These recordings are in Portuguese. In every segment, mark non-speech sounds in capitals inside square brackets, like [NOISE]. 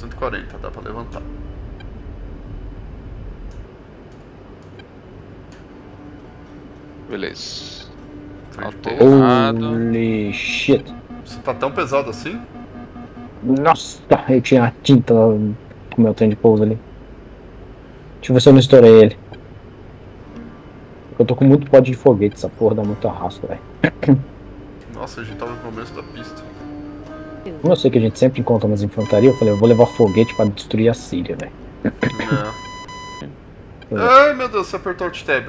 140, dá pra levantar. Beleza. Alterado. pouso. Holy shit. Você tá tão pesado assim? Nossa, eu tinha tinta no meu trem de pouso ali. Deixa eu ver se eu não estourei ele. Eu tô com muito pó de foguete, essa porra dá muito arrasto, velho. Nossa, a gente tava no começo da pista. Como eu sei que a gente sempre encontra umas infantaria, eu falei, eu vou levar foguete pra destruir a Síria, velho. [LAUGHS] É. Ai meu Deus, você apertou o tab.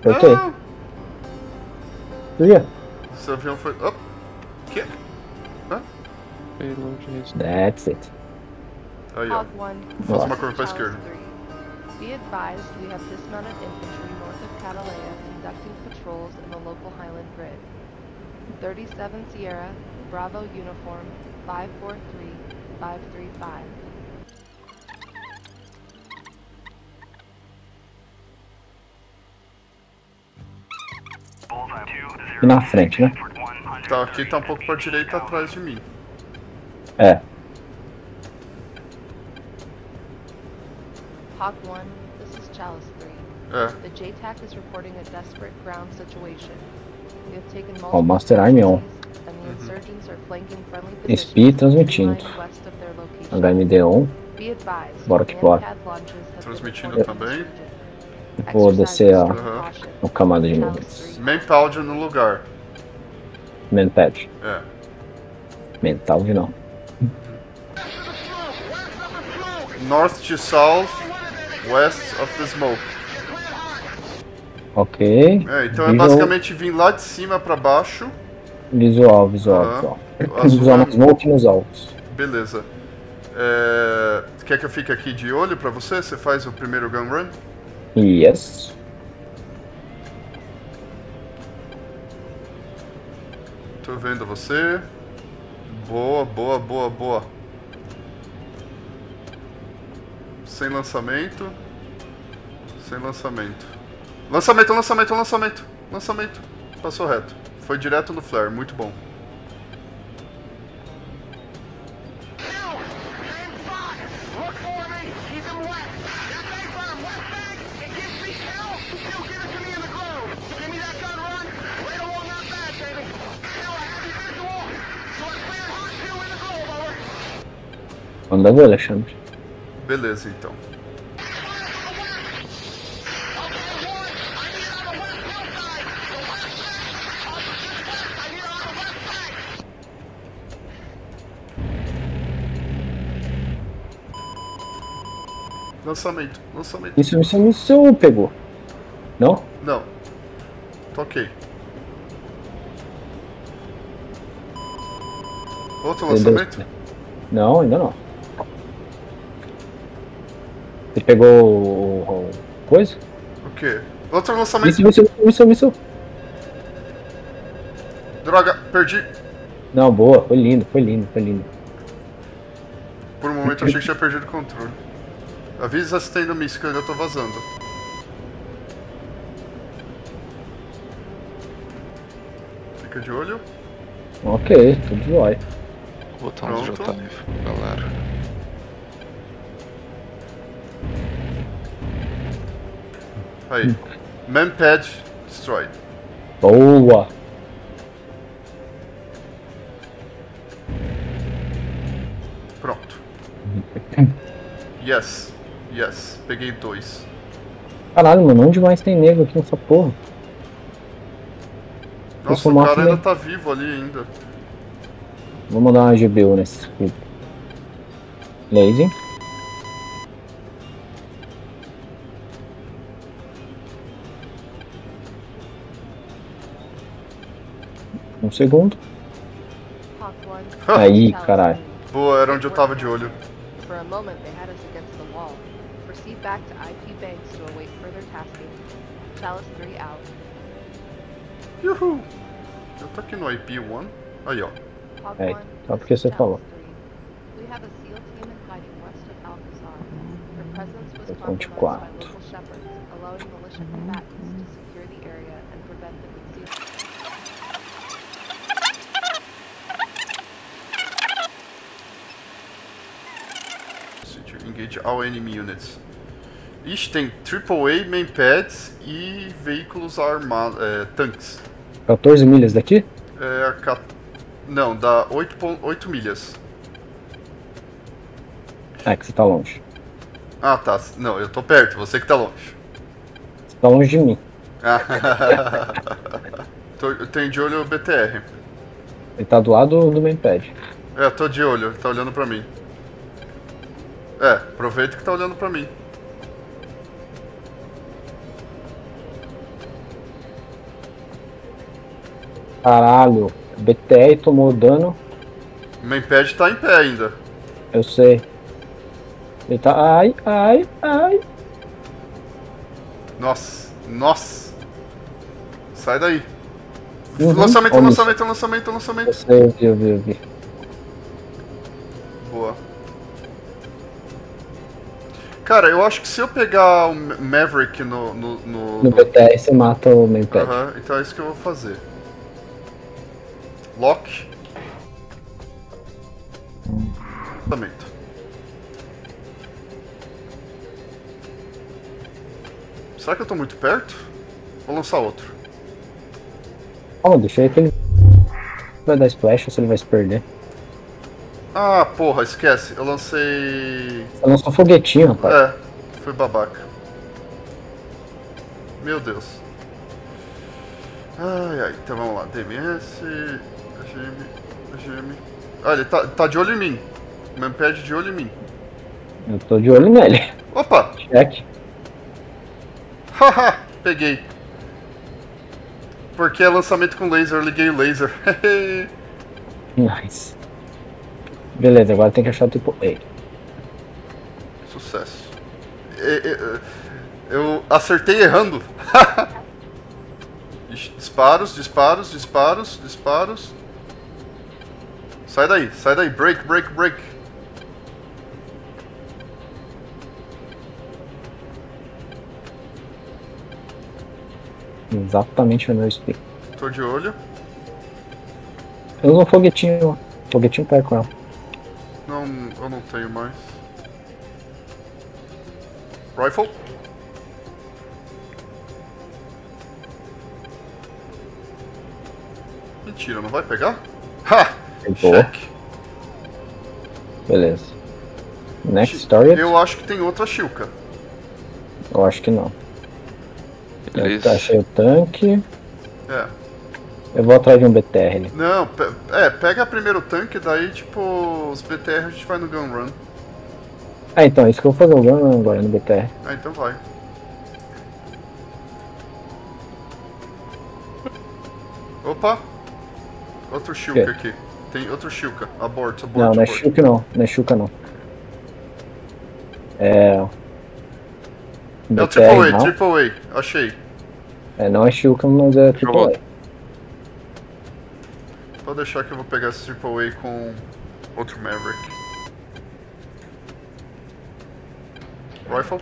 Apertei. Tu ia? Esse avião foi. Oh. Que? Res- That's it. Aí, ó. Hog 1. Faz uma curva pra esquerda. Be advised, we have dismounted infantry north of Catalea conducting patrols in the local Highland grid. 37 Sierra, Bravo Uniform, 543, 535. E na frente, né? Tá, aqui tá um pouco pra direita atrás de mim. É. Hawk 1, this is Chalice 3. É. The JTAC is reporting a desperate ground situation. We have taken multiple... Ó, multiple Master Army positions transmitindo. three miles west of their location. HMD on. Be advised, Bora que bora. Transmitindo reported também. Vou descer a, a camada de Chalice nuvens. 3. Main Powder no lugar. É. Mental de não. North to South, West of the Smoke. Ok. É, então é basicamente vir lá de cima pra baixo. Visual, visual, Aham. visual. Azul [LAUGHS] Visual e nos altos. Beleza. É, Quer que eu fique aqui de olho pra você? Você faz o primeiro gun run? Yes. Tô vendo você. Boa, boa, boa, boa. Sem lançamento. Sem lançamento. Lançamento, lançamento, lançamento. Lançamento. Passou reto. Foi direto no flare, muito bom. Manda ver, Alexandre. Beleza, então. Lançamento, lançamento. Isso, isso, isso pegou. Não? Não. Toquei. Outro lançamento? Não, ainda não. Você pegou o, coisa? O quê? Outro lançamento. Missão, missão, missão, missão. Droga, perdi. Não, boa, foi lindo, foi lindo, foi lindo. Por um momento eu achei que tinha perdido o controle. Avisa se tem no míssil que eu ainda tô vazando. Fica de olho. Ok, tudo jóia. Botão do Pronto. JF, galera. Aí. Manpad destroyed. Boa! Pronto. [LAUGHS] Yes. Yes. Peguei dois. Caralho, mano, onde mais tem nego aqui nessa porra? Nossa, o cara ainda tá vivo ali ainda. Vou mandar uma GBU nesse script. Lazy. Um segundo. Hawk 1. Aí, caralho. 3. Boa, era onde eu tava de olho. For a moment, they had us back to IP banks to await further tasking. Chalice 3 out. Uhul. Eu tô aqui no IP1. Aí, ó. Hawk Hey, 1, só this porque is você Chalice falou. 3. We have a SEAL team in hiding west of Alcazar. Their presence was Eu compromised by quatro. local shepherds, allowing militia combatants to secure the area and prevent the concealment. Engage all enemy units. Ixi, tem AAA, main pads e veículos armados, é, tanques. 14 milhas daqui? É, a ca- Não, dá 8, pon- 8 milhas. É que você tá longe. Ah, tá. Não, eu tô perto, você que tá longe. Você tá longe de mim. [LAUGHS] tô, eu tenho de olho o BTR. Ele tá do lado do mainpad. É, tô de olho, ele tá olhando pra mim. É, aproveita que tá olhando pra mim. Caralho. BTR tomou dano. O mainpad tá em pé ainda. Eu sei. Ele tá. Ai, ai, ai. Nossa, nossa. Sai daí. Uhum. Lançamento, Ó, nisso. lançamento, lançamento, Eu lançamento. sei, eu vi, eu vi, eu vi. Boa. Cara, eu acho que se eu pegar o Ma- Maverick no. no, no- No no- BTR você mata o mainpad. Aham, então é isso que eu vou fazer. Lock. Lançamento. Será que eu tô muito perto? Vou lançar outro. Calma, deixa aí que ele vai dar splash ou se ele vai se perder. Ah, porra, esquece. Eu lancei. Você lançou um foguetinho, rapaz. É, foi babaca. Meu Deus. Ai, ai, então vamos lá. DMS, AGM, AGM. Ah, ele tá, tá de olho em mim. O Mampad de olho em mim. Eu tô de olho nele. Opa! Check. Haha! Peguei. Porque é lançamento com laser, eu liguei o laser. [LAUGHS] Nice. Beleza, agora tem que achar tipo. Ei. Sucesso. E- e- Eu acertei errando. [LAUGHS] Disparos, disparos, disparos, disparos. Sai daí, sai daí. Break, break, break. Exatamente o meu speed. Tô de olho. Eu uso um foguetinho. Foguetinho pega com ela. Não, eu não tenho mais. Rifle. Mentira, não vai pegar? Check. Beleza. Next target? Eu acho que tem outra Shilka. Eu acho que não. Eu Beleza. achei o tanque. É. Eu vou atrás de um BTR ali. Não, pe- é, pega primeiro o tanque, daí tipo, os BTR a gente vai no gun run. Ah, então, isso que eu vou fazer o gun agora no BTR. Ah, então vai. Opa! Outro Shilka Quê? aqui. Tem outro Shilka. Abort, abort, Não, não é abort. Shulk não. Não é Shulka não. É. É o Triple A. Triple A. Achei. É, não é Shulka, mas é. Triple Pode deixar que eu vou pegar esse Triple A com outro Maverick. Rifle.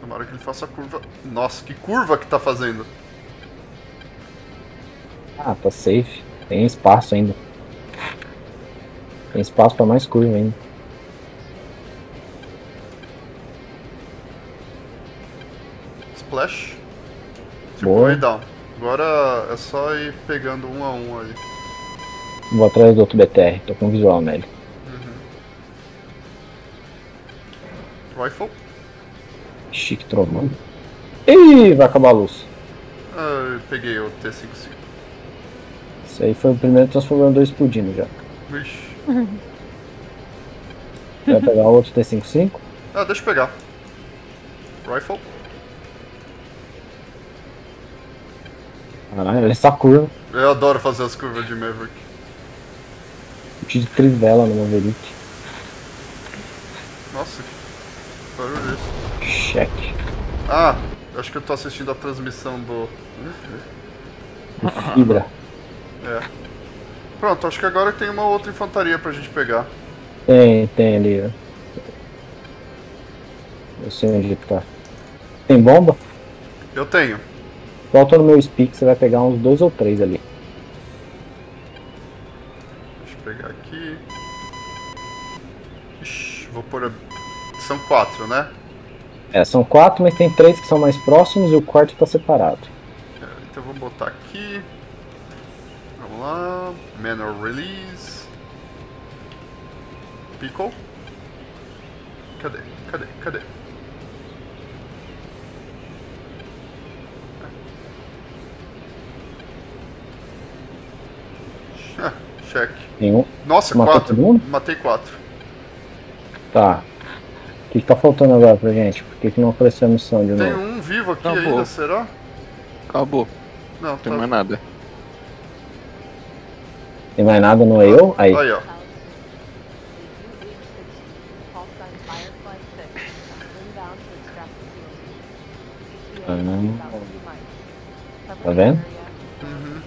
Tomara que ele faça a curva. Nossa, que curva que tá fazendo. A. Ah, tá safe. Tem espaço ainda. Tem espaço pra mais curva ainda. Splash. Boa. Triple A down. Agora é só ir pegando um a um ali. Vou atrás do outro BTR, tô com visual nele. Rifle. Chique trovão. Ih, vai acabar a luz. Ah, eu peguei o T55. Isso aí foi o primeiro transformador explodindo já. Vixe. [LAUGHS] Vai pegar outro T55? Ah, deixa eu pegar. Rifle. Caralho, olha essa curva. Eu adoro fazer as curvas de Maverick. De trivela no Maverick. Nossa, que barulho é esse? Cheque. Ah, acho que eu tô assistindo a transmissão do. Fibra. [LAUGHS] É. Pronto, acho que agora tem uma outra infantaria pra gente pegar. Tem, tem ali. ó. Eu sei onde tá. Tem bomba? Eu tenho. Volta no meu speak, você vai pegar uns dois ou três ali. Deixa eu pegar aqui. Ixi, Vou pôr. A... São quatro, né? É, são quatro, mas tem três que são mais próximos e o quarto tá separado. É, então eu vou botar aqui. Vamos lá. Manor Release. Pickle. Cadê? Cadê? Cadê? Ah, [LAUGHS] check. Tem um. Nossa, Matou quatro. todo mundo? Matei quatro. Tá. O que, que tá faltando agora pra gente? Por que, que não apareceu a missão de Tem novo? um vivo aqui Acabou. ainda, será? Acabou. Não, Não tem tá. mais nada. Tem mais nada no eu? Aí. Aí, ó. Call sign Firefly 6. Inbound to extract the seals. ETA about two miles. Cover Tá vendo? Uhum.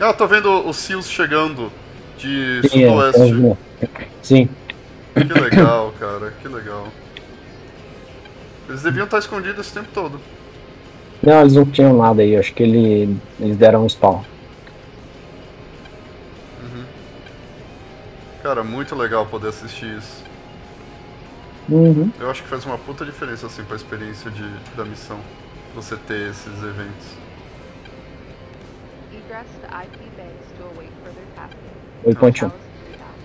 Ah, eu tô vendo os SEALs chegando de Sim, é, sudoeste. alguma. Sim. Que legal, cara, que legal. Eles deviam estar escondidos esse tempo todo. Não, eles não tinham nada aí. Acho que ele, eles deram um spawn. Cara, muito legal poder assistir isso. Uhum. Eu acho que faz uma puta diferença assim pra experiência de, da missão. Você ter esses eventos. Egress to IP banks to await further tasking. 8.1. Dallas 3 out.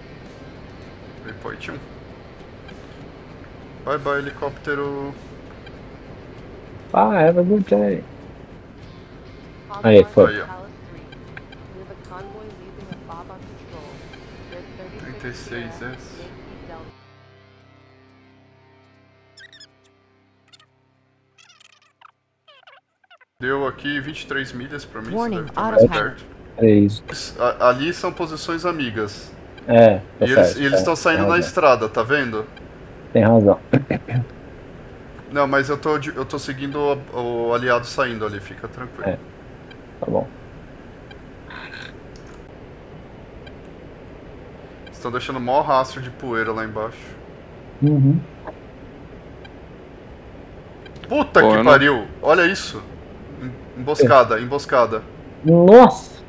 Report 1. Bye bye, helicóptero. Ah, have a good day. Aí, foi. Aí, ó. 46S. É Deu aqui 23 milhas pra mim, Warning, você deve estar mais perto. É isso. Ali são posições amigas. É, é E eles estão tá é, saindo na estrada, tá vendo? Tem razão. Não, mas eu tô, eu tô seguindo o, o aliado saindo ali, fica tranquilo. É. Tá bom. Estão deixando mó rastro de poeira lá embaixo. Uhum. Puta Pô, que não- pariu! Olha isso! Em- Emboscada, emboscada. Nossa!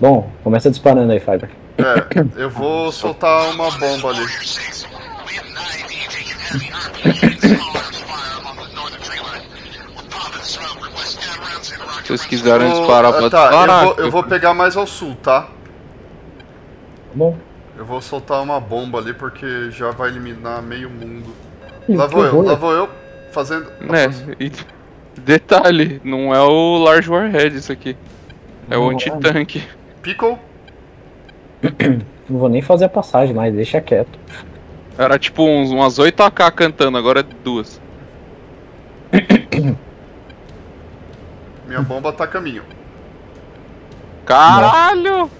Bom, começa disparando aí, Fiber. É, eu vou [COUGHS] soltar uma bomba ali. Se vocês quiserem disparar, pode tá, disparar. eu vou, eu vou pegar mais ao sul, tá? Tá bom. Eu vou soltar uma bomba ali porque já vai eliminar meio mundo. Ih, Lá vou eu, lá vou eu fazendo. É, e [LAUGHS] detalhe, não é o Large Warhead isso aqui. É o Não, anti-tanque. Pickle? [COUGHS] Não vou nem fazer a passagem mais, deixa quieto. Era tipo uns, umas 8 AK cantando, agora é duas. Minha bomba tá a caminho. Caralho!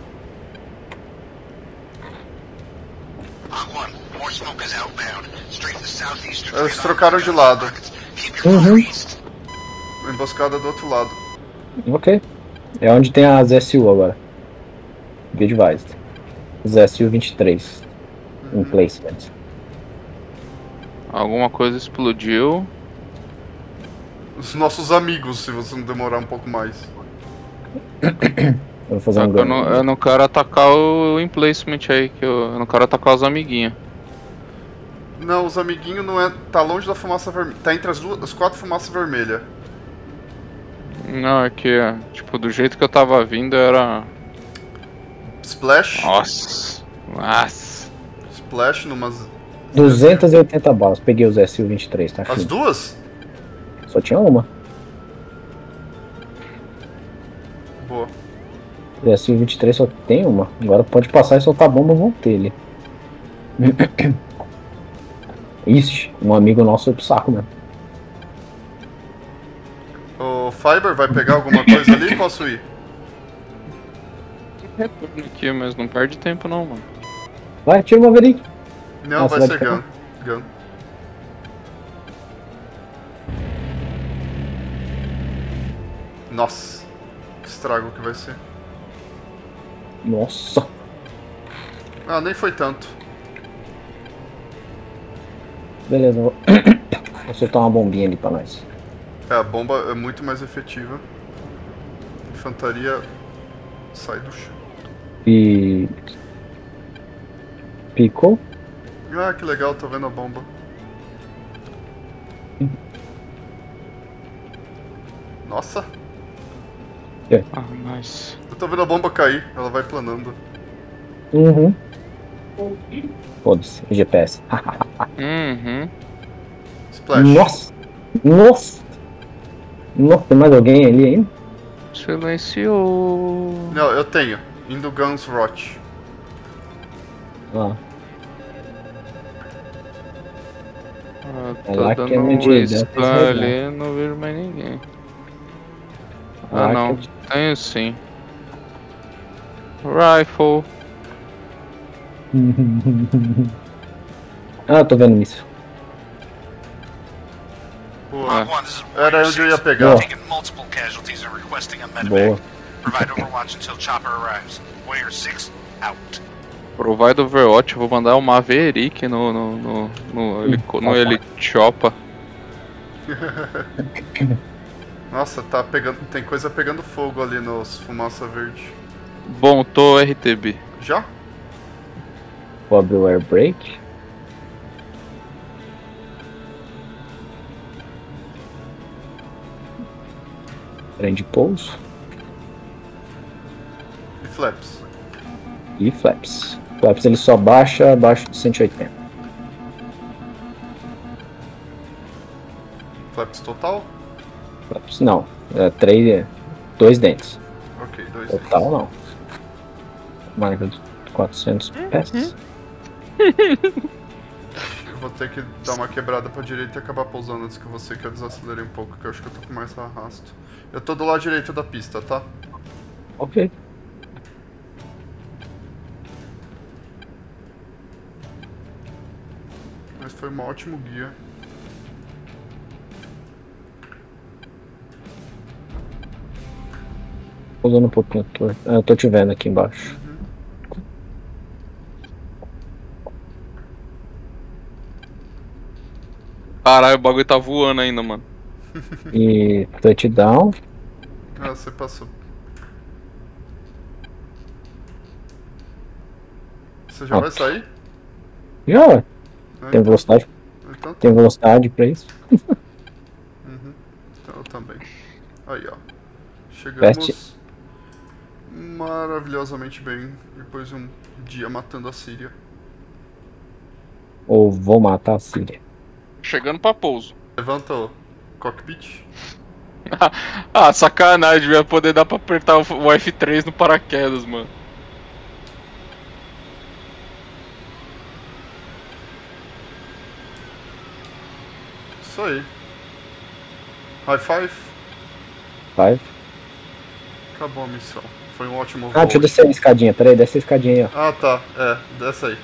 Eles trocaram de lado. Uhum. Emboscada do outro lado. Ok. É onde tem as SU agora. Be advised. As SU 23. Uhum. Em placement. Alguma coisa explodiu. Os nossos amigos, se você não demorar um pouco mais. [COUGHS] Eu vou um eu não, eu não quero atacar o emplacement aí, que eu, eu não quero atacar os amiguinhos. Não, os amiguinhos não é. Tá longe da fumaça vermelha. Tá entre as duas. As quatro fumaças vermelhas. Não, é que, tipo, do jeito que eu tava vindo era. Splash. Nossa! Nossa! Splash numas. 280 balas. Peguei os SU 23, tá As filho? duas? Só tinha uma. O SU 23 só tem uma. Agora pode passar e soltar bomba, vão ter ele. Ixi, um amigo nosso foi pro saco mesmo. O Fiber vai pegar alguma coisa ali? [COUGHS] Posso ir? Retorno aqui, mas não perde tempo não, mano. Vai, tira o Maverick. Não, Nossa, vai ser? Gun. Gun. Nossa. Que estrago que vai ser. Nossa. Ah, nem foi tanto. Beleza, vou... [COUGHS] vou soltar uma bombinha ali pra nós. É, a bomba é muito mais efetiva. Infantaria sai do chão. E. Picou. Ah, que legal, tô vendo a bomba. Nossa, Ah, nice. eu tô vendo a bomba cair, ela vai planando. Uhum. Foda-se, GPS. [LAUGHS] Uhum. Splash. Nossa! Nossa! Nossa, tem mais alguém ali ainda? Silenciou. Não, eu tenho. Indo Guns Rot. Ah, Ah, É tá lá que dando é um scan ali, não vejo mais ninguém. Ah lá não, tenho sim. Rifle. [LAUGHS] ah, tô vendo isso. Boa. Ah. Era onde eu ia 6. pegar. Boa. Boa. Provide overwatch until chopper arrives. Warrior 6, out. Provide Overwatch, eu vou mandar o Maverick no, no, no, no, helico- no opa. Helichopa. [LAUGHS] Nossa, tá pegando. Tem coisa pegando fogo ali nos fumaça verde. Bom, tô RTB. Já? Vou abrir o air brake. Prende pouso E flaps. e flaps. Flaps ele só baixa abaixo de 180. Flaps total? Não, é três, dois dentes. Ok, dois. Total não. Marca de 400 pés. [LAUGHS] Eu vou ter que dar uma quebrada pra direita e acabar pousando antes que você que eu desacelerei um pouco, que eu acho que eu tô com mais arrasto. Eu tô do lado direito da pista, tá? Ok. Mas foi um ótimo guia. Pousando um pouquinho. Ah, eu tô te vendo aqui embaixo. Caralho, o bagulho tá voando ainda, mano. E touchdown. Ah, você passou. Você já vai Ok. sair? Já, ué. Ah, tem velocidade, Então, tem velocidade pra isso. uhum. então eu também. Aí, ó. Chegamos maravilhosamente bem depois de um dia matando a Síria. Ou vou matar a Síria. Chegando pra pouso. Levanta o cockpit. [LAUGHS] Ah, sacanagem, vai poder dar pra apertar o o F3 no paraquedas, mano. Isso aí. High five. Five. Acabou a missão. Foi um ótimo Ah, voo. deixa eu descer a escadinha. Pera aí, desce a escadinha aí, ó. Ah, tá. É, desce aí.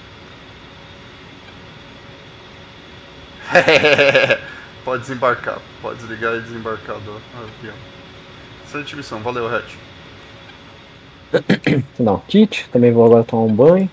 [LAUGHS] pode desembarcar. Pode desligar e desembarcar do avião. Excelente missão. Valeu, Hatch. Vou dar um kit. Também vou agora tomar um banho.